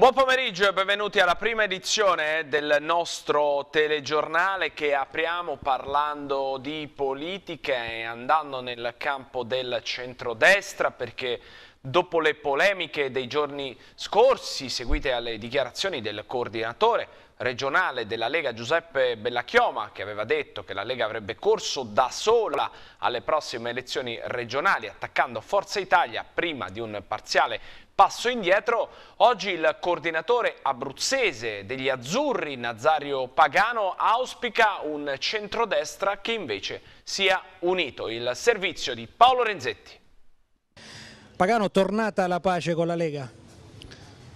Buon pomeriggio e benvenuti alla prima edizione del nostro telegiornale che apriamo parlando di politica e andando nel campo del centrodestra perché dopo le polemiche dei giorni scorsi seguite alle dichiarazioni del coordinatore regionale della Lega Giuseppe Bellachioma che aveva detto che la Lega avrebbe corso da sola alle prossime elezioni regionali attaccando Forza Italia prima di un parziale passo indietro. Oggi il coordinatore abruzzese degli Azzurri, Nazario Pagano, auspica un centrodestra che invece sia unito. Il servizio di Paolo Renzetti. Pagano, tornata la pace con la Lega?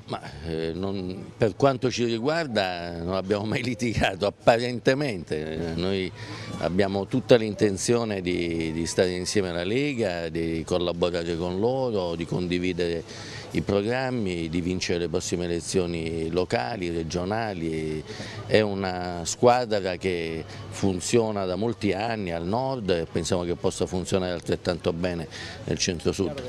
Ma, eh, non, per quanto ci riguarda non abbiamo mai litigato, apparentemente. Noi abbiamo tutta l'intenzione di, di stare insieme alla Lega, di collaborare con loro, di condividere i programmi, di vincere le prossime elezioni locali, regionali. È una squadra che funziona da molti anni al nord e pensiamo che possa funzionare altrettanto bene nel centro-sud.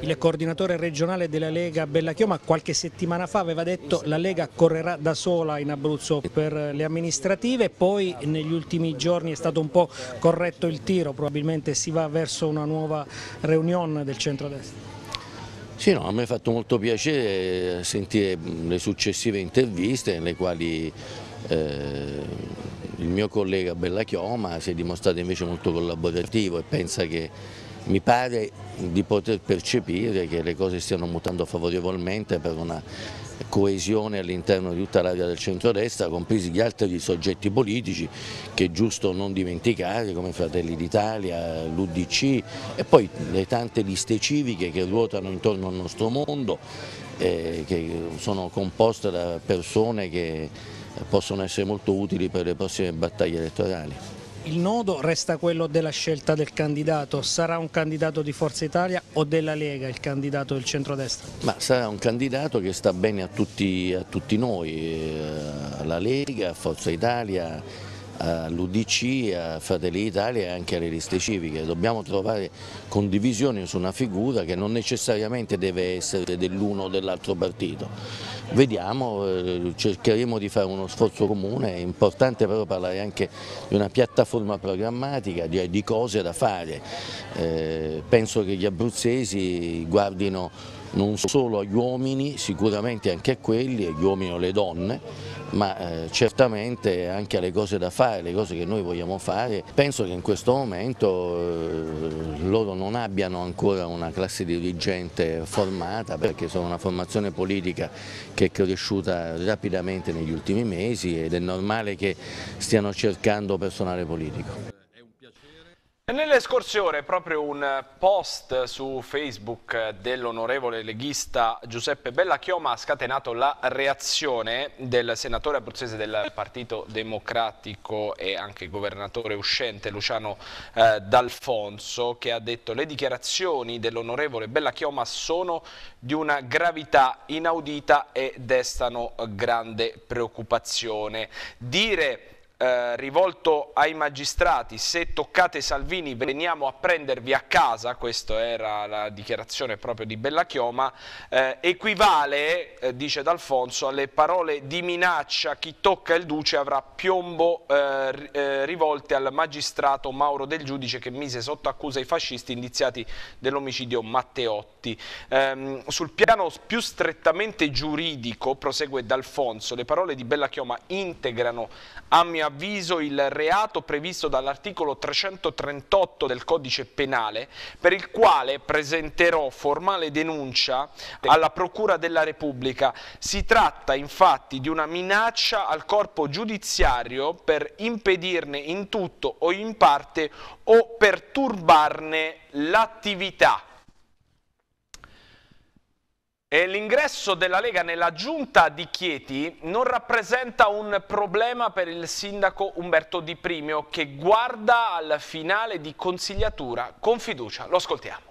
Il coordinatore regionale della Lega Bella Chioma qualche settimana fa aveva detto che la Lega correrà da sola in Abruzzo per le amministrative, poi negli ultimi giorni è stato un po' corretto il tiro, probabilmente si va verso una nuova riunione del centro-destra. Sì, no, a me ha fatto molto piacere sentire le successive interviste nelle quali eh, il mio collega Bella Chioma si è dimostrato invece molto collaborativo e pensa che mi pare di poter percepire che le cose stiano mutando favorevolmente per una coesione all'interno di tutta l'area del centrodestra, compresi gli altri soggetti politici che è giusto non dimenticare come Fratelli d'Italia, l'Udc e poi le tante liste civiche che ruotano intorno al nostro mondo, eh, che sono composte da persone che possono essere molto utili per le prossime battaglie elettorali. Il nodo resta quello della scelta del candidato, sarà un candidato di Forza Italia o della Lega il candidato del centrodestra? Ma sarà un candidato che sta bene a tutti, a tutti noi, eh, alla Lega, a Forza Italia, all'Udc, a Fratelli d'Italia e anche alle liste civiche. Dobbiamo trovare condivisione su una figura che non necessariamente deve essere dell'uno o dell'altro partito. Vediamo, eh, cercheremo di fare uno sforzo comune, è importante però parlare anche di una piattaforma programmatica, di, cose da fare. Eh, penso che gli abruzzesi guardino non solo agli uomini, sicuramente anche a quelli, agli uomini o alle donne, ma eh, certamente anche alle cose da fare, le cose che noi vogliamo fare. Penso che in questo momento eh, loro non abbiano ancora una classe dirigente formata perché sono una formazione politica che è cresciuta rapidamente negli ultimi mesi ed è normale che stiano cercando personale politico. Nelle scorse ore proprio un post su Facebook dell'onorevole leghista Giuseppe Bellachioma ha scatenato la reazione del senatore abruzzese del Partito Democratico e anche governatore uscente Luciano eh, D'Alfonso che ha detto le dichiarazioni dell'onorevole Bellachioma sono di una gravità inaudita e destano grande preoccupazione. Dire eh, rivolto ai magistrati se toccate Salvini veniamo a prendervi a casa, questa era la dichiarazione proprio di Bella Chioma, eh, equivale, eh, dice D'Alfonso, alle parole di minaccia chi tocca il Duce avrà piombo eh, eh, rivolte al magistrato Mauro Del Giudice che mise sotto accusa i fascisti indiziati dell'omicidio Matteotti. Ehm, sul piano più strettamente giuridico, prosegue D'Alfonso, le parole di Bella Chioma integrano a mio avviso il reato previsto dall'articolo 338 del codice penale per il quale presenterò formale denuncia alla Procura della Repubblica. Si tratta infatti di una minaccia al corpo giudiziario per impedirne in tutto o in parte o per turbarne l'attività. L'ingresso della Lega nella giunta di Chieti non rappresenta un problema per il sindaco Umberto Di Primio che guarda al finale di consigliatura con fiducia. Lo ascoltiamo.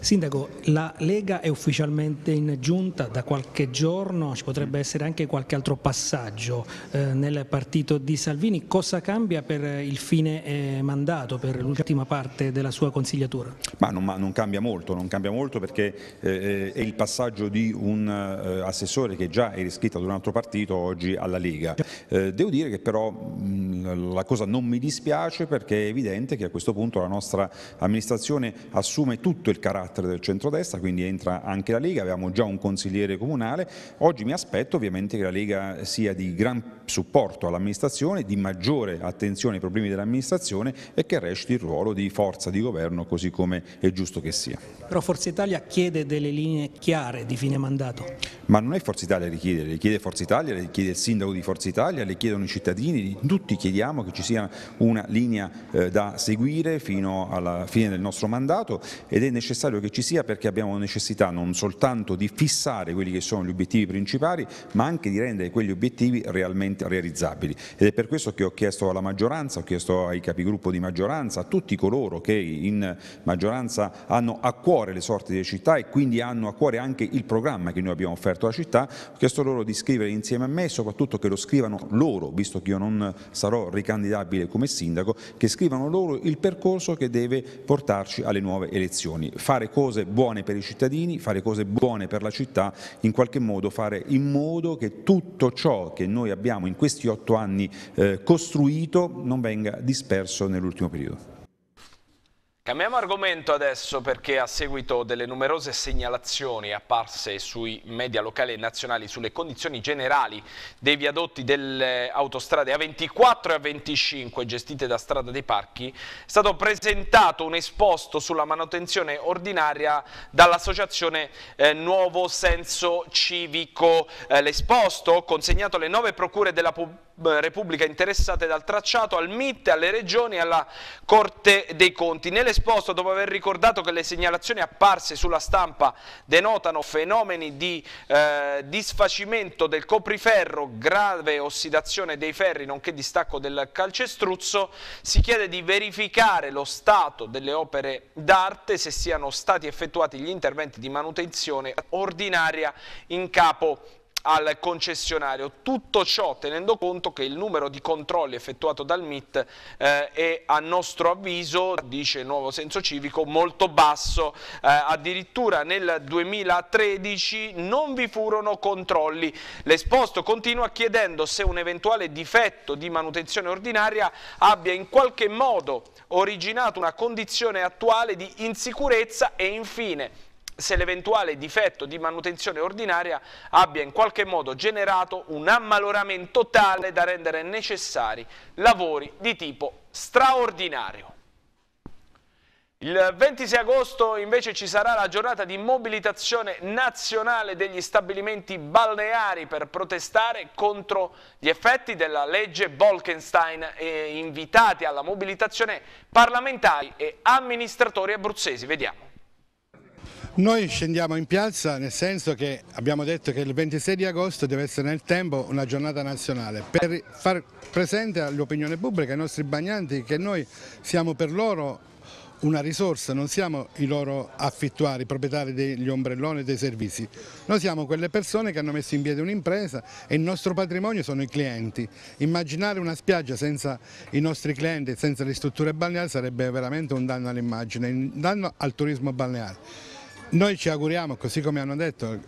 Sindaco, la Lega è ufficialmente in giunta da qualche giorno, ci potrebbe essere anche qualche altro passaggio eh, nel partito di Salvini. Cosa cambia per il fine eh, mandato, per l'ultima parte della sua consigliatura? Ma non, ma non, cambia molto, non cambia molto perché eh, è il passaggio di un eh, assessore che già è iscritto ad un altro partito oggi alla Lega. Eh, devo dire che però mh, la cosa non mi dispiace perché è evidente che a questo punto la nostra amministrazione assume tutto il carattere carattere del centrodestra, quindi entra anche la Lega, avevamo già un consigliere comunale, oggi mi aspetto ovviamente che la Lega sia di gran supporto all'amministrazione, di maggiore attenzione ai problemi dell'amministrazione e che reciti il ruolo di forza di governo così come è giusto che sia. Però Forza Italia chiede delle linee chiare di fine mandato. Ma non è Forza Italia a richiedere, le chiede Forza Italia, le chiede il sindaco di Forza Italia, le chiedono i cittadini, tutti chiediamo che ci sia una linea eh, da seguire fino alla fine del nostro mandato ed è necessario che ci sia perché abbiamo necessità non soltanto di fissare quelli che sono gli obiettivi principali ma anche di rendere quegli obiettivi realmente realizzabili ed è per questo che ho chiesto alla maggioranza, ho chiesto ai capigruppo di maggioranza, a tutti coloro che in maggioranza hanno a cuore le sorti delle città e quindi hanno a cuore anche il programma che noi abbiamo offerto alla città, ho chiesto loro di scrivere insieme a me, soprattutto che lo scrivano loro, visto che io non sarò ricandidabile come sindaco, che scrivano loro il percorso che deve portarci alle nuove elezioni. Fare cose buone per i cittadini, fare cose buone per la città, in qualche modo fare in modo che tutto ciò che noi abbiamo in questi otto anni eh, costruito non venga disperso nell'ultimo periodo. Cambiamo argomento adesso perché a seguito delle numerose segnalazioni apparse sui media locali e nazionali sulle condizioni generali dei viadotti delle autostrade A24 e A25 gestite da Strada dei Parchi, è stato presentato un esposto sulla manutenzione ordinaria dall'associazione eh, Nuovo Senso Civico. Eh, L'esposto, consegnato alle nove procure della Repubblica interessate dal tracciato, al MIT, alle regioni e alla Corte dei Conti. Nelle esposto dopo aver ricordato che le segnalazioni apparse sulla stampa denotano fenomeni di eh, disfacimento del copriferro, grave ossidazione dei ferri nonché distacco del calcestruzzo, si chiede di verificare lo stato delle opere d'arte se siano stati effettuati gli interventi di manutenzione ordinaria in capo al concessionario. Tutto ciò tenendo conto che il numero di controlli effettuato dal MIT eh, è a nostro avviso, dice il nuovo senso civico, molto basso. Eh, addirittura nel 2013 non vi furono controlli. L'esposto continua chiedendo se un eventuale difetto di manutenzione ordinaria abbia in qualche modo originato una condizione attuale di insicurezza e infine se l'eventuale difetto di manutenzione ordinaria abbia in qualche modo generato un ammaloramento tale da rendere necessari lavori di tipo straordinario. Il 26 agosto invece ci sarà la giornata di mobilitazione nazionale degli stabilimenti balneari per protestare contro gli effetti della legge Bolkenstein e invitati alla mobilitazione parlamentari e amministratori abruzzesi. Vediamo. Noi scendiamo in piazza nel senso che abbiamo detto che il 26 di agosto deve essere nel tempo una giornata nazionale per far presente all'opinione pubblica, ai nostri bagnanti, che noi siamo per loro una risorsa, non siamo i loro affittuari, proprietari degli ombrelloni e dei servizi. Noi siamo quelle persone che hanno messo in piedi un'impresa e il nostro patrimonio sono i clienti. Immaginare una spiaggia senza i nostri clienti, senza le strutture balneari sarebbe veramente un danno all'immagine, un danno al turismo balneare. Noi ci auguriamo, così come hanno detto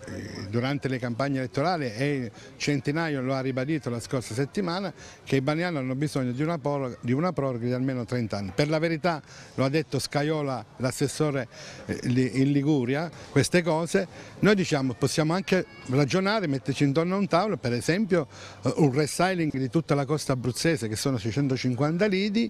durante le campagne elettorali e Centinaio lo ha ribadito la scorsa settimana, che i balneari hanno bisogno di una, proroga di, una proroga di almeno 30 anni. Per la verità, lo ha detto Scaiola, l'assessore eh, in Liguria, queste cose, noi diciamo possiamo anche ragionare, metterci intorno a un tavolo, per esempio eh, un restyling di tutta la costa abruzzese che sono 650 lidi,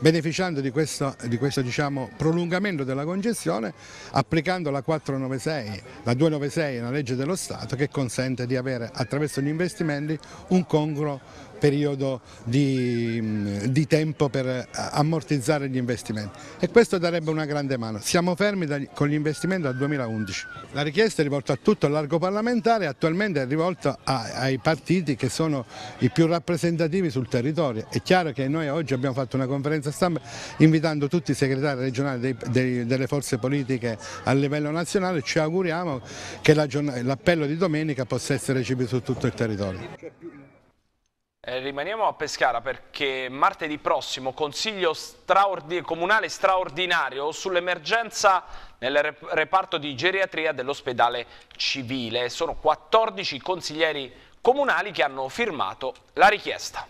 beneficiando di questo, di questo diciamo, prolungamento della congestione, applicando la quadra 496, la 296 è una legge dello Stato che consente di avere attraverso gli investimenti un congruo periodo di, di, tempo per ammortizzare gli investimenti e questo darebbe una grande mano. Siamo fermi da, con gli investimenti dal 2011. La richiesta è rivolta a tutto l'arco parlamentare attualmente è rivolta a, ai partiti che sono i più rappresentativi sul territorio. È chiaro che noi oggi abbiamo fatto una conferenza stampa invitando tutti i segretari regionali dei, dei, delle forze politiche a livello nazionale, ci auguriamo che l'appello di domenica possa essere recepito su tutto il territorio. Eh, rimaniamo a Pescara perché martedì prossimo consiglio straordi comunale straordinario sull'emergenza nel reparto di geriatria dell'ospedale civile. Sono 14 consiglieri comunali che hanno firmato la richiesta.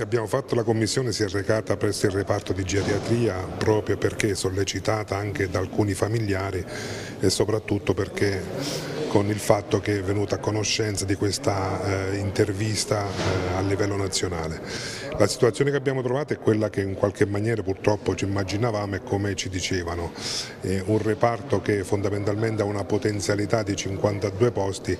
Abbiamo fatto la commissione, si è recata presso il reparto di geriatria proprio perché sollecitata anche da alcuni familiari e soprattutto perché con il fatto che è venuta a conoscenza di questa eh, intervista eh, a livello nazionale. La situazione che abbiamo trovato è quella che in qualche maniera purtroppo ci immaginavamo e come ci dicevano, eh, un reparto che fondamentalmente ha una potenzialità di 52 posti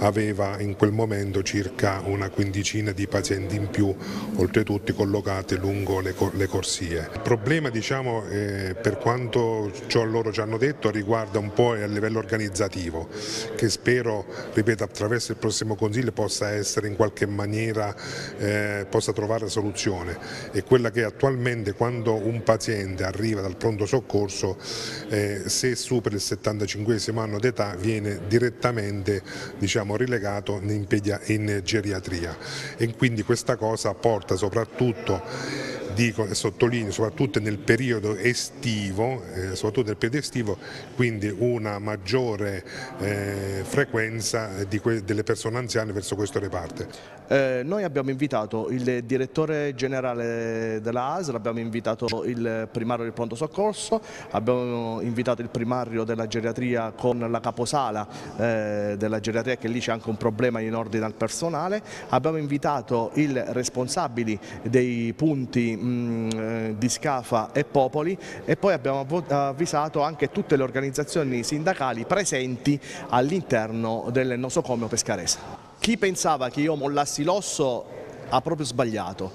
aveva in quel momento circa una quindicina di pazienti in più, oltretutto collocati lungo le, le corsie. Il problema diciamo, eh, per quanto ciò loro ci hanno detto riguarda un po' a livello organizzativo che spero, ripeto, attraverso il prossimo Consiglio possa essere in qualche maniera, eh, possa trovare soluzione. È quella che attualmente quando un paziente arriva dal pronto soccorso, eh, se supera il 75 anno d'età viene direttamente diciamo, rilegato in, in geriatria e quindi questa cosa porta soprattutto dico e sottolineo soprattutto nel periodo estivo, eh, soprattutto nel periodo estivo, quindi una maggiore eh, frequenza delle persone anziane verso questo reparto. Eh, noi abbiamo invitato il direttore generale della ASL, abbiamo invitato il primario del pronto soccorso, abbiamo invitato il primario della geriatria con la caposala eh, della geriatria che lì c'è anche un problema in ordine al personale, abbiamo invitato i responsabili dei punti mh, mm, eh, di Scafa e Popoli e poi abbiamo avvisato anche tutte le organizzazioni sindacali presenti all'interno del nosocomio pescarese. Chi pensava che io mollassi l'osso ha proprio sbagliato.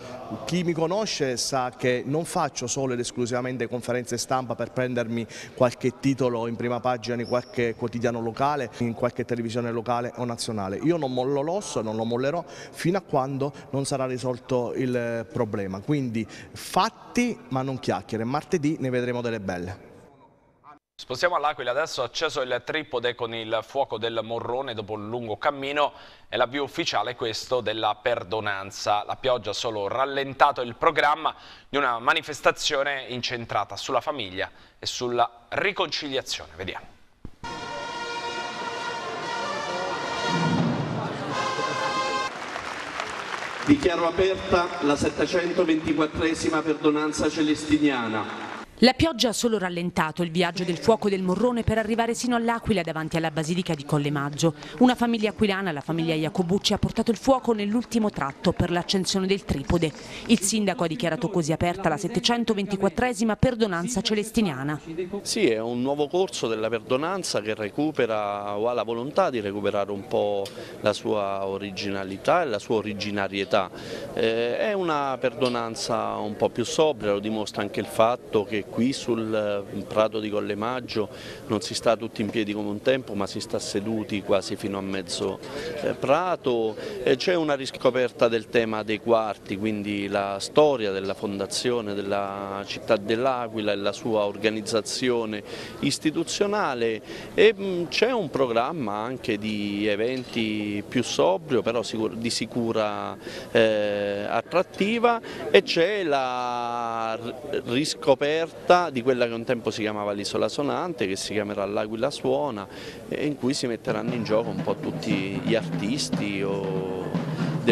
Chi mi conosce sa che non faccio solo ed esclusivamente conferenze stampa per prendermi qualche titolo in prima pagina in qualche quotidiano locale, in qualche televisione locale o nazionale. Io non mollo l'osso non lo mollerò fino a quando non sarà risolto il problema. Quindi fatti ma non chiacchiere. Martedì ne vedremo delle belle. Spostiamo all'Aquila, adesso acceso il tripode con il fuoco del Morrone dopo un lungo cammino, è l'avvio ufficiale questo della perdonanza. La pioggia ha solo rallentato il programma di una manifestazione incentrata sulla famiglia e sulla riconciliazione. Vediamo. Dichiaro aperta la 724esima perdonanza celestiniana la pioggia ha solo rallentato il viaggio del fuoco del Morrone per arrivare sino all'Aquila davanti alla Basilica di Colle Maggio. Una famiglia aquilana, la famiglia Iacobucci, ha portato il fuoco nell'ultimo tratto per l'accensione del tripode. Il sindaco ha dichiarato così aperta la 724esima perdonanza celestiniana. Sì, è un nuovo corso della perdonanza che recupera o ha la volontà di recuperare un po' la sua originalità e la sua originarietà. Eh, è una perdonanza un po' più sobria, lo dimostra anche il fatto che qui sul prato di Colle Maggio non si sta tutti in piedi come un tempo ma si sta seduti quasi fino a mezzo eh, prato, c'è una riscoperta del tema dei quarti, quindi la storia della fondazione della città dell'Aquila e la sua organizzazione istituzionale. E mm, c'è un programma anche di eventi più sobrio però di sicura eh, attrattiva e c'è la riscoperta aperta di quella che un tempo si chiamava l'isola sonante, che si chiamerà l'Aquila Suona, in cui si metteranno in gioco un po' tutti gli artisti o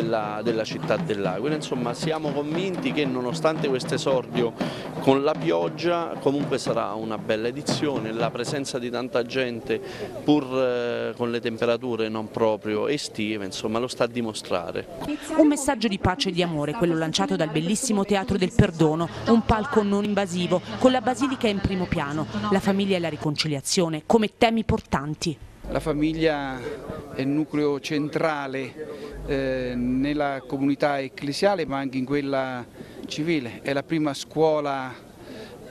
della, della città dell'Aquila. Insomma siamo convinti che nonostante questo esordio con la pioggia comunque sarà una bella edizione, la presenza di tanta gente pur eh, con le temperature non proprio estive insomma lo sta a dimostrare. Un messaggio di pace e di amore, quello lanciato dal bellissimo Teatro del Perdono, un palco non invasivo, con la basilica in primo piano, la famiglia e la riconciliazione come temi portanti. La famiglia è il nucleo centrale eh, nella comunità ecclesiale ma anche in quella civile, è la prima scuola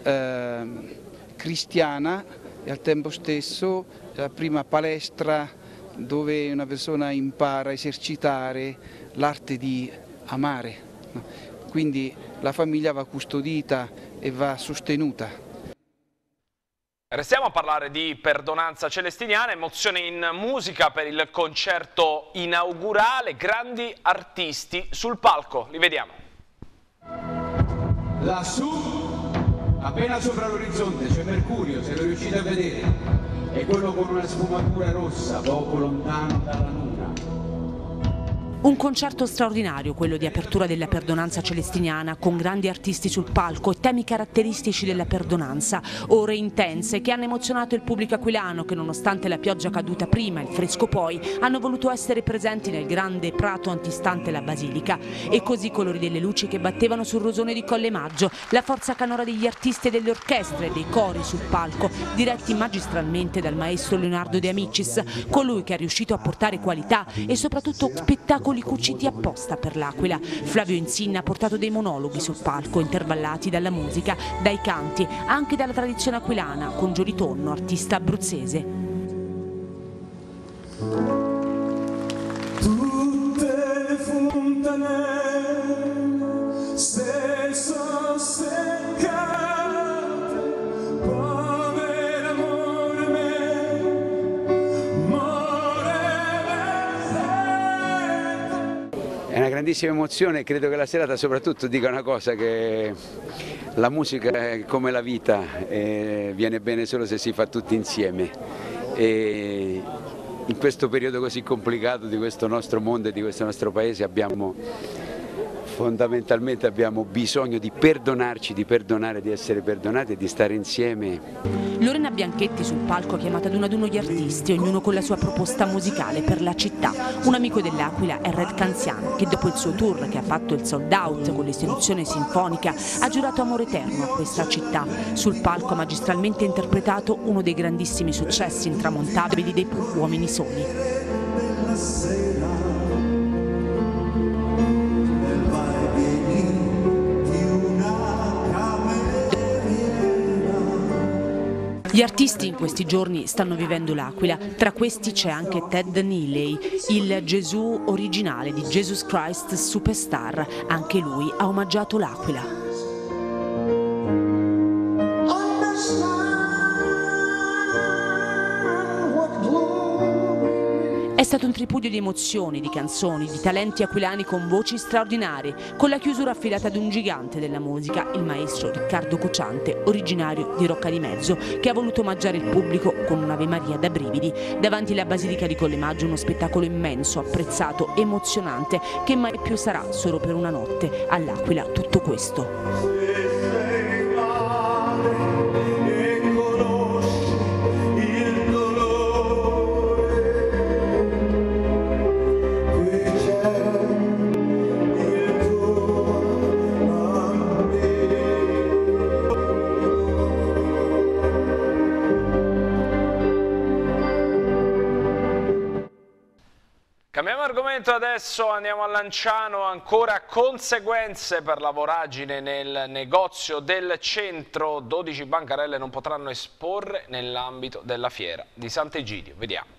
eh, cristiana e al tempo stesso la prima palestra dove una persona impara a esercitare l'arte di amare. Quindi la famiglia va custodita e va sostenuta. Restiamo a parlare di perdonanza celestiniana, emozione in musica per il concerto inaugurale, grandi artisti sul palco, li vediamo. Lassù, appena sopra l'orizzonte, c'è Mercurio, se lo riuscite a vedere, è quello con una sfumatura rossa, poco lontano dalla Luna. Un concerto straordinario, quello di apertura della perdonanza celestiniana, con grandi artisti sul palco e temi caratteristici della perdonanza, ore intense che hanno emozionato il pubblico aquilano che nonostante la pioggia caduta prima e il fresco poi, hanno voluto essere presenti nel grande prato antistante la basilica. E così i colori delle luci che battevano sul rosone di Colle Maggio, la forza canora degli artisti e delle orchestre e dei cori sul palco, diretti magistralmente dal maestro Leonardo De Amicis, colui che è riuscito a portare qualità e soprattutto spettacoli piccoli cuciti apposta per l'Aquila. Flavio Insinna ha portato dei monologhi sul palco, intervallati dalla musica, dai canti, anche dalla tradizione aquilana, con Giolitonno, artista abruzzese. Tutte le fontanelle, stesso seccate, una grandissima emozione e credo che la serata soprattutto dica una cosa, che la musica è come la vita, viene bene solo se si fa tutti insieme. E in questo periodo così complicato di questo nostro mondo e di questo nostro paese abbiamo fondamentalmente abbiamo bisogno di perdonarci, di perdonare, di essere perdonati e di stare insieme. Lorena Bianchetti sul palco ha chiamato ad uno ad uno gli artisti, ognuno con la sua proposta musicale per la città. Un amico dell'Aquila è Red Canzian, che dopo il suo tour che ha fatto il sold out con l'istituzione sinfonica ha giurato amore eterno a questa città. Sul palco ha magistralmente interpretato uno dei grandissimi successi intramontabili dei Uomini Soli. Gli artisti in questi giorni stanno vivendo l'Aquila, tra questi c'è anche Ted Neeley, il Gesù originale di Jesus Christ Superstar, anche lui ha omaggiato l'Aquila. È stato un tripudio di emozioni, di canzoni, di talenti aquilani con voci straordinarie, con la chiusura affidata ad un gigante della musica, il maestro Riccardo Cociante, originario di Rocca di Mezzo, che ha voluto omaggiare il pubblico con un'Ave Maria da brividi. Davanti alla Basilica di Colle Maggio uno spettacolo immenso, apprezzato, emozionante, che mai più sarà solo per una notte. All'Aquila tutto questo. Adesso, andiamo a Lanciano, ancora conseguenze per la voragine nel negozio del centro, 12 bancarelle non potranno esporre nell'ambito della fiera di Sant'Egidio, vediamo.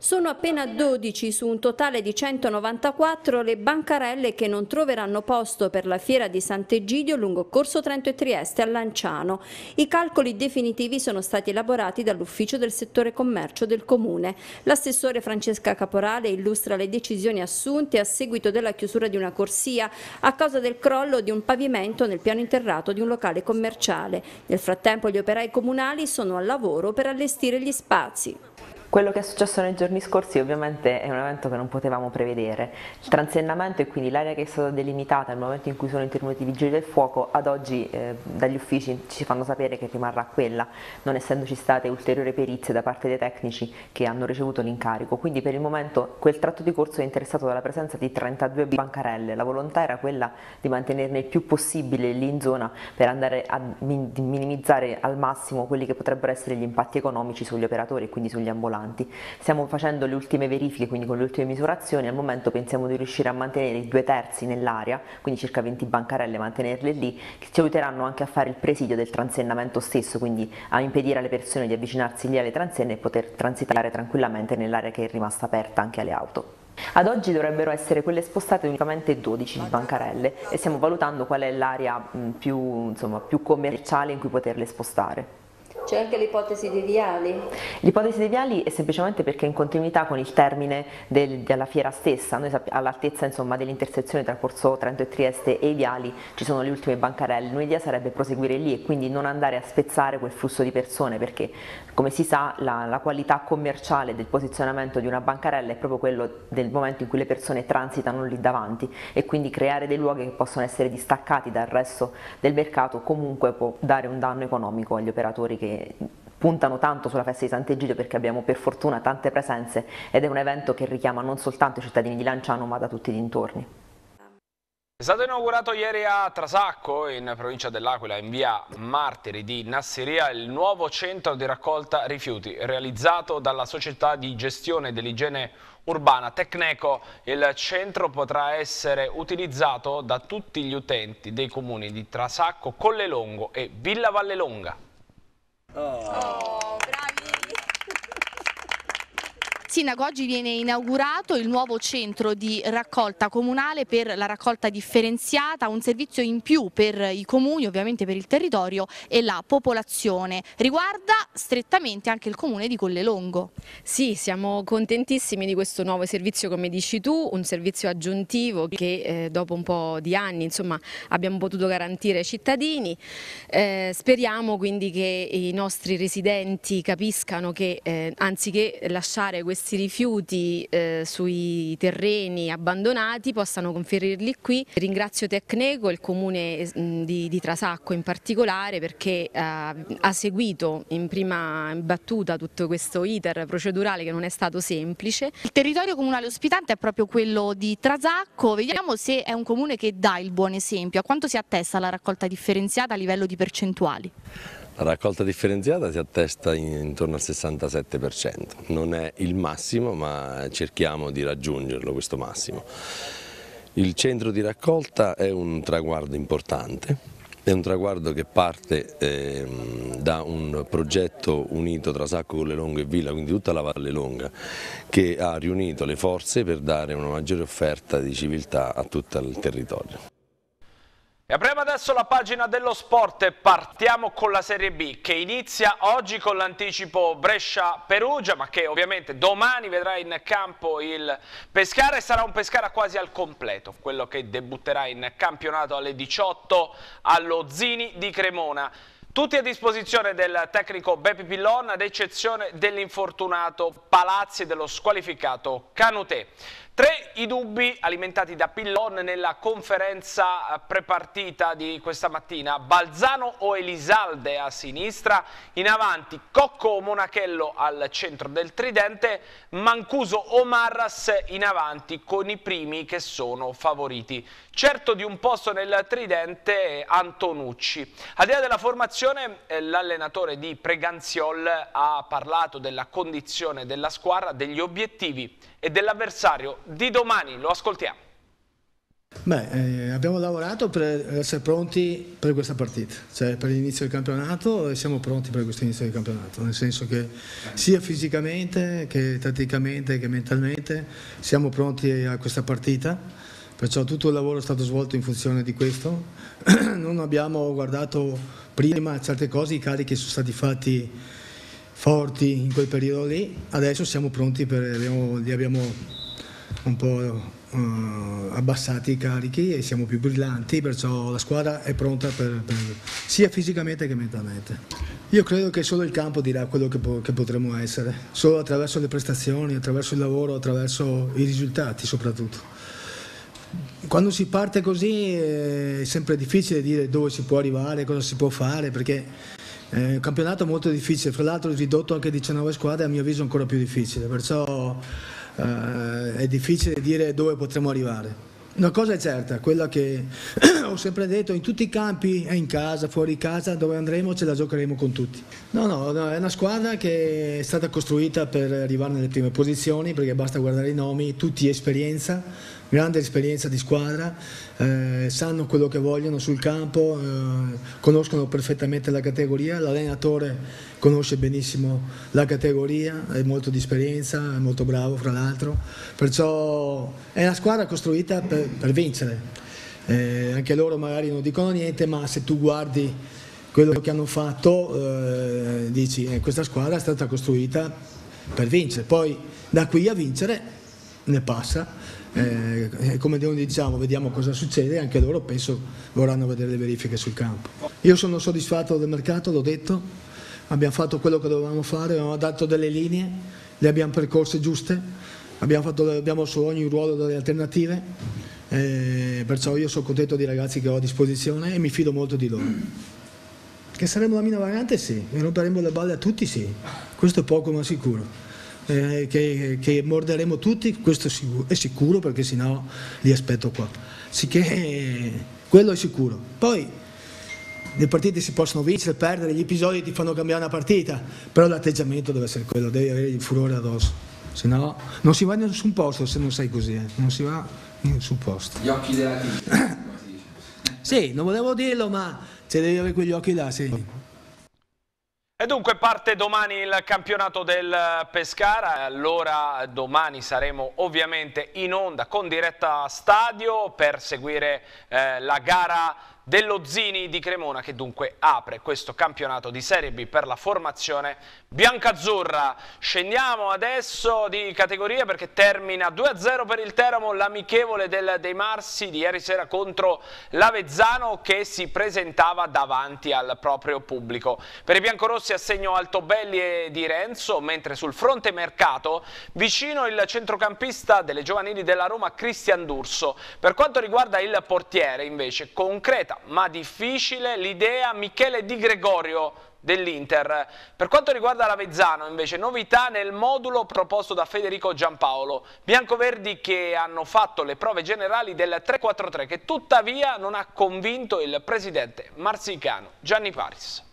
Sono appena 12 su un totale di 194 le bancarelle che non troveranno posto per la fiera di Sant'Egidio lungo Corso Trento e Trieste a Lanciano. I calcoli definitivi sono stati elaborati dall'ufficio del settore commercio del comune. L'assessore Francesca Caporale illustra le decisioni assunte a seguito della chiusura di una corsia a causa del crollo di un pavimento nel piano interrato di un locale commerciale. Nel frattempo gli operai comunali sono al lavoro per allestire gli spazi. Quello che è successo nei giorni scorsi ovviamente è un evento che non potevamo prevedere. Il transennamento e quindi l'area che è stata delimitata nel momento in cui sono intervenuti i vigili del fuoco, ad oggi eh, dagli uffici ci fanno sapere che rimarrà quella, non essendoci state ulteriori perizie da parte dei tecnici che hanno ricevuto l'incarico. Quindi per il momento quel tratto di corso è interessato dalla presenza di 32 bancarelle. La volontà era quella di mantenerne il più possibile lì in zona per andare a minimizzare al massimo quelli che potrebbero essere gli impatti economici sugli operatori e quindi sugli ambulanti avanti. Stiamo facendo le ultime verifiche, quindi con le ultime misurazioni, al momento pensiamo di riuscire a mantenere i due terzi nell'area, quindi circa 20 bancarelle, mantenerle lì, che ci aiuteranno anche a fare il presidio del transennamento stesso, quindi a impedire alle persone di avvicinarsi lì alle transenne e poter transitare tranquillamente nell'area che è rimasta aperta anche alle auto. Ad oggi dovrebbero essere quelle spostate unicamente 12 di bancarelle e stiamo valutando qual è l'area più, più commerciale in cui poterle spostare. C'è anche l'ipotesi dei viali? L'ipotesi dei viali è semplicemente perché è in continuità con il termine del, della fiera stessa, noi all'altezza dell'intersezione tra Corso Trento e Trieste e i viali ci sono le ultime bancarelle, l'idea sarebbe proseguire lì e quindi non andare a spezzare quel flusso di persone perché come si sa la, la qualità commerciale del posizionamento di una bancarella è proprio quello del momento in cui le persone transitano lì davanti e quindi creare dei luoghi che possono essere distaccati dal resto del mercato comunque può dare un danno economico agli operatori che puntano tanto sulla festa di Sant'Egidio perché abbiamo per fortuna tante presenze ed è un evento che richiama non soltanto i cittadini di Lanciano ma da tutti i dintorni. È stato inaugurato ieri a Trasacco, in provincia dell'Aquila, in via Martiri di Nassiria, il nuovo centro di raccolta rifiuti realizzato dalla società di gestione dell'igiene urbana Tecneco. Il centro potrà essere utilizzato da tutti gli utenti dei comuni di Trasacco, Collelongo e Villa Vallelonga. Oh, oh bravísimo. Sindaco, oggi viene inaugurato il nuovo centro di raccolta comunale per la raccolta differenziata, un servizio in più per i comuni, ovviamente per il territorio e la popolazione. Riguarda strettamente anche il comune di Collelongo. Sì, siamo contentissimi di questo nuovo servizio, come dici tu, un servizio aggiuntivo che eh, dopo un po' di anni insomma, abbiamo potuto garantire ai cittadini. Eh, speriamo quindi che i nostri residenti capiscano che eh, anziché lasciare questi questi rifiuti eh, sui terreni abbandonati possano conferirli qui. Ringrazio Tecneco, il comune di, di Trasacco in particolare perché eh, ha seguito in prima battuta tutto questo iter procedurale che non è stato semplice. Il territorio comunale ospitante è proprio quello di Trasacco, vediamo se è un comune che dà il buon esempio, a quanto si attesta la raccolta differenziata a livello di percentuali? La raccolta differenziata si attesta intorno al 67%, non è il massimo ma cerchiamo di raggiungerlo questo massimo. Il centro di raccolta è un traguardo importante, è un traguardo che parte eh, da un progetto unito tra Sacco, Collelongo e Villa, quindi tutta la Valle Longa, che ha riunito le forze per dare una maggiore offerta di civiltà a tutto il territorio. E apriamo adesso la pagina dello sport e partiamo con la Serie B che inizia oggi con l'anticipo Brescia-Perugia ma che ovviamente domani vedrà in campo il Pescara e sarà un Pescara quasi al completo, quello che debutterà in campionato alle 18 allo Zini di Cremona. Tutti a disposizione del tecnico Beppi Pillon ad eccezione dell'infortunato Palazzi e dello squalificato Canutè. Tre i dubbi alimentati da Pillon nella conferenza eh, prepartita di questa mattina. Balzano o Elisalde a sinistra, in avanti Cocco o Monachello al centro del tridente, Mancuso o Marras in avanti con i primi che sono favoriti. Certo di un posto nel tridente Antonucci. Al di là della formazione eh, l'allenatore di Preganziol ha parlato della condizione della squadra, degli obiettivi e dell'avversario di domani. Lo ascoltiamo. Beh, eh, abbiamo lavorato per essere pronti per questa partita, cioè per l'inizio del campionato e siamo pronti per questo inizio del campionato, nel senso che sia fisicamente che tatticamente che mentalmente siamo pronti a questa partita, perciò tutto il lavoro è stato svolto in funzione di questo, non abbiamo guardato prima certe cose, i carichi sono stati fatti forti in quel periodo lì, adesso siamo pronti per, abbiamo, li abbiamo un po' uh, abbassati i carichi e siamo più brillanti, perciò la squadra è pronta per, per, sia fisicamente che mentalmente. Io credo che solo il campo dirà quello che, po- che potremo essere, solo attraverso le prestazioni, attraverso il lavoro, attraverso i risultati soprattutto. Quando si parte così è sempre difficile dire dove si può arrivare, cosa si può fare, perché è un campionato molto difficile, fra l'altro ridotto anche a 19 squadre a mio avviso ancora più difficile, perciò eh, è difficile dire dove potremo arrivare. Una cosa è certa, quella che ho sempre detto, in tutti i campi, in casa, fuori casa, dove andremo ce la giocheremo con tutti. No, no, no, è una squadra che è stata costruita per arrivare nelle prime posizioni, perché basta guardare i nomi, tutti esperienza, grande esperienza di squadra, eh, sanno quello che vogliono sul campo, eh, conoscono perfettamente la categoria, l'allenatore conosce benissimo la categoria, è molto di esperienza, è molto bravo fra l'altro, perciò è una squadra costruita per, per vincere. Eh, anche loro magari non dicono niente, ma se tu guardi quello che hanno fatto, eh, dici eh, questa squadra è stata costruita per vincere, poi da qui a vincere ne passa eh, come noi diciamo, vediamo cosa succede, anche loro penso vorranno vedere le verifiche sul campo. Io sono soddisfatto del mercato, l'ho detto, abbiamo fatto quello che dovevamo fare, abbiamo dato delle linee, le abbiamo percorse giuste, abbiamo, fatto, abbiamo su ogni ruolo delle alternative, eh, perciò io sono contento dei ragazzi che ho a disposizione e mi fido molto di loro. Che saremo la mina vagante? Sì, e romperemo le balle a tutti? Sì, questo è poco ma sicuro eh, che, che, morderemo tutti, questo è sicuro perché sennò li aspetto qua. Sicché quello è sicuro. Poi le partite si possono vincere, perdere, gli episodi ti fanno cambiare una partita, però l'atteggiamento deve essere quello, devi avere il furore addosso, se no non si va in nessun posto se non sei così, eh. non si va in nessun posto. Gli occhi della team. sì, non volevo dirlo, ma se devi avere quegli occhi là, sì. E dunque parte domani il campionato del Pescara, allora domani saremo ovviamente in onda con diretta stadio per seguire eh, la gara dello Zini di Cremona che dunque apre questo campionato di Serie B per la formazione biancazzurra. Scendiamo adesso di categoria perché termina 2-0 per il Teramo l'amichevole dei Marsi di ieri sera contro l'Avezzano che si presentava davanti al proprio pubblico. Per i biancorossi assegno Altobelli e Di Renzo mentre sul fronte mercato vicino il centrocampista delle giovanili della Roma Cristian D'Urso. Per quanto riguarda il portiere invece concreta ma difficile l'idea Michele Di Gregorio dell'Inter. Per quanto riguarda l'Avezzano, invece, novità nel modulo proposto da Federico Giampaolo. Biancoverdi che hanno fatto le prove generali del 3-4-3, che tuttavia non ha convinto il presidente marsicano Gianni Paris.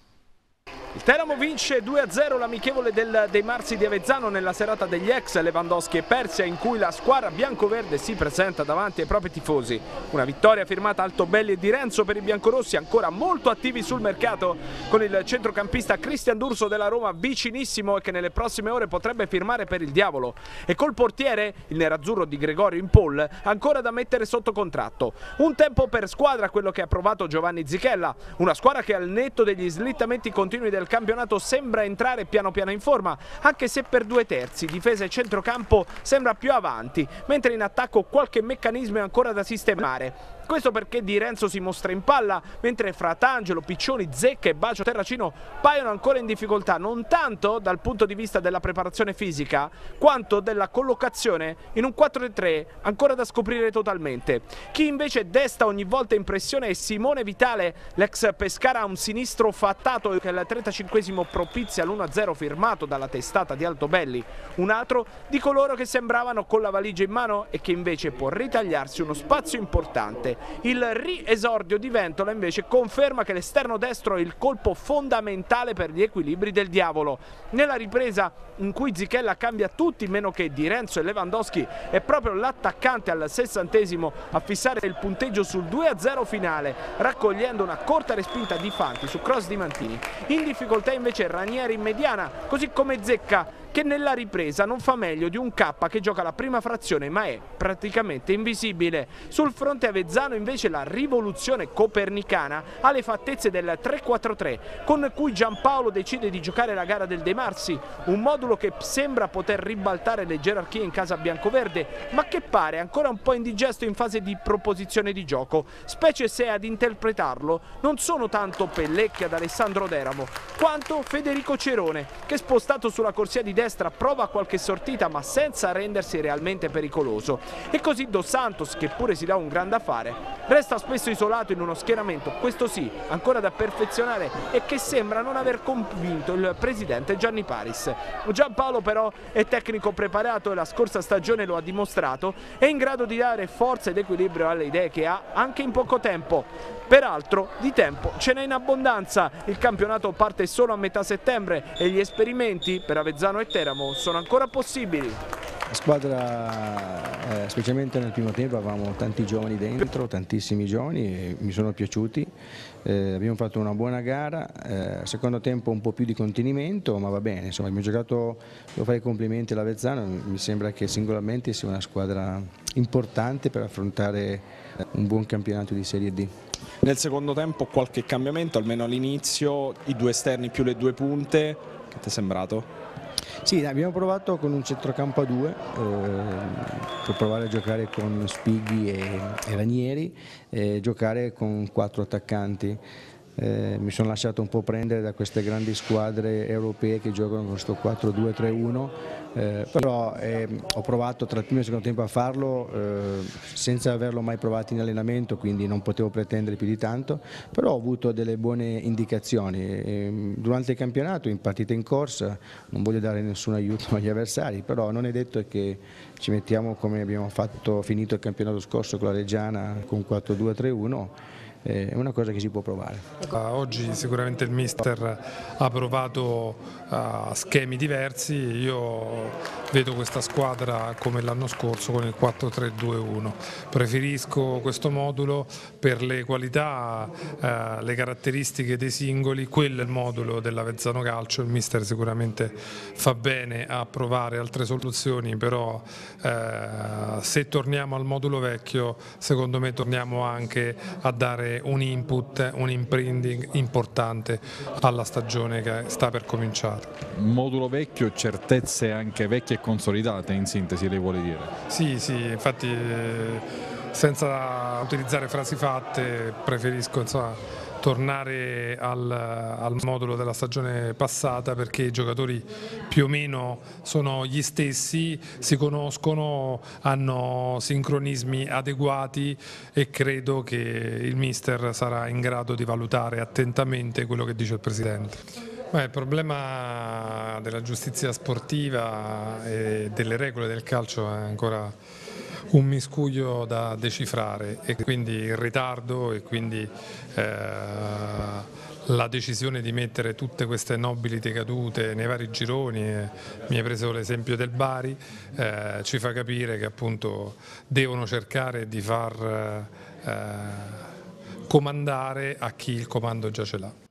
Il Teramo vince 2-0 l'amichevole dei Marsi di Avezzano nella serata degli ex Lewandowski e Persia in cui la squadra biancoverde si presenta davanti ai propri tifosi. Una vittoria firmata Altobelli e Di Renzo per i biancorossi ancora molto attivi sul mercato con il centrocampista Cristian D'Urso della Roma vicinissimo e che nelle prossime ore potrebbe firmare per il Diavolo. E col portiere, il nerazzurro di Gregorio in Paul, ancora da mettere sotto contratto. Un tempo per squadra quello che ha provato Giovanni Zichella, una squadra che al netto degli slittamenti continui del campionato sembra entrare piano piano in forma, anche se per due terzi difesa e centrocampo sembra più avanti, mentre in attacco qualche meccanismo è ancora da sistemare. Questo perché Di Renzo si mostra in palla, mentre Fratangelo, Piccioni, Zecca e Bacio Terracino paiono ancora in difficoltà, non tanto dal punto di vista della preparazione fisica, quanto della collocazione in un 4-3 ancora da scoprire totalmente. Chi invece desta ogni volta impressione è Simone Vitale, l'ex Pescara un sinistro fattato che al 35 propizia l'1-0 firmato dalla testata di Altobelli, un altro di coloro che sembravano con la valigia in mano e che invece può ritagliarsi uno spazio importante il riesordio di Ventola invece conferma che l'esterno destro è il colpo fondamentale per gli equilibri del diavolo. Nella ripresa in cui Zichella cambia tutti meno che Di Renzo e Lewandowski è proprio l'attaccante al sessantesimo a fissare il punteggio sul 2-0 finale raccogliendo una corta respinta di Fanti su cross di Mantini. In difficoltà invece Ranieri in mediana così come Zecca che nella ripresa non fa meglio di un K che gioca la prima frazione ma è praticamente invisibile. Sul fronte Avezzano invece la rivoluzione copernicana ha le fattezze del 3-4-3 con cui Giampaolo decide di giocare la gara del De Marsi, un modulo che sembra poter ribaltare le gerarchie in casa biancoverde ma che pare ancora un po' indigesto in fase di proposizione di gioco, specie se ad interpretarlo non sono tanto Pellecchi ad Alessandro Deramo quanto Federico Cerone che spostato sulla corsia di destra prova qualche sortita ma senza rendersi realmente pericoloso. E così Dos Santos che pure si dà un gran da fare resta spesso isolato in uno schieramento questo sì ancora da perfezionare e che sembra non aver convinto il presidente Gianni Paris Giampaolo però è tecnico preparato e la scorsa stagione lo ha dimostrato è in grado di dare forza ed equilibrio alle idee che ha anche in poco tempo. Peraltro di tempo ce n'è in abbondanza. Il campionato parte solo a metà settembre e gli esperimenti per Avezzano e Teramo sono ancora possibili. La squadra, eh, specialmente nel primo tempo, avevamo tanti giovani dentro, tantissimi giovani e mi sono piaciuti. Eh, abbiamo fatto una buona gara, eh, secondo tempo un po' più di contenimento, ma va bene. Insomma, abbiamo giocato, devo fare i complimenti all'Avezzano, mi sembra che singolarmente sia una squadra importante per affrontare un buon campionato di Serie D. Nel secondo tempo qualche cambiamento, almeno all'inizio, i due esterni più le due punte, che ti è sembrato? Sì, abbiamo provato con un centrocampo a due eh, per provare a giocare con Spighi e, e Ranieri e giocare con quattro attaccanti. Eh, mi sono lasciato un po' prendere da queste grandi squadre europee che giocano con questo 4-2-3-1 eh, però eh, ho provato tra il primo e il secondo tempo a farlo eh, senza averlo mai provato in allenamento quindi non potevo pretendere più di tanto però ho avuto delle buone indicazioni. Durante il campionato in partita in corsa non voglio dare nessun aiuto agli avversari però non è detto che ci mettiamo come abbiamo fatto finito il campionato scorso con la Reggiana con 4-2-3-1 è una cosa che si può provare. Uh, oggi sicuramente il mister ha provato uh, schemi diversi, io vedo questa squadra come l'anno scorso con il 4-3-2-1, preferisco questo modulo per le qualità, uh, le caratteristiche dei singoli, quello è il modulo dell'Avezzano Calcio, il mister sicuramente fa bene a provare altre soluzioni, però se torniamo al modulo vecchio secondo me torniamo anche a dare un input, un imprinting importante alla stagione che sta per cominciare. Modulo vecchio, certezze anche vecchie e consolidate in sintesi lei vuole dire? Sì, sì, infatti senza utilizzare frasi fatte preferisco insomma, tornare al, al, modulo della stagione passata perché i giocatori più o meno sono gli stessi, si conoscono, hanno sincronismi adeguati e credo che il mister sarà in grado di valutare attentamente quello che dice il Presidente. Beh, il problema della giustizia sportiva e delle regole del calcio è ancora un miscuglio da decifrare e quindi il ritardo e quindi eh, la decisione di mettere tutte queste nobili decadute nei vari gironi, eh, mi hai preso l'esempio del Bari, eh, ci fa capire che appunto devono cercare di far eh, comandare a chi il comando già ce l'ha.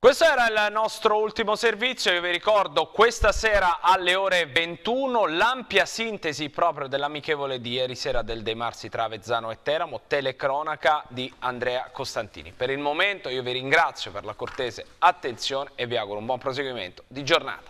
Questo era il nostro ultimo servizio, io vi ricordo questa sera alle ore 21 l'ampia sintesi proprio dell'amichevole di ieri sera del De Marsi tra Avezzano e Teramo, telecronaca di Andrea Costantini. Per il momento io vi ringrazio per la cortese attenzione e vi auguro un buon proseguimento di giornata.